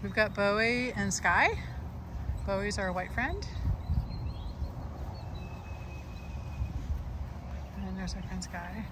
We've got Bowie and Sky. Bowie's our white friend. And there's our friend Sky.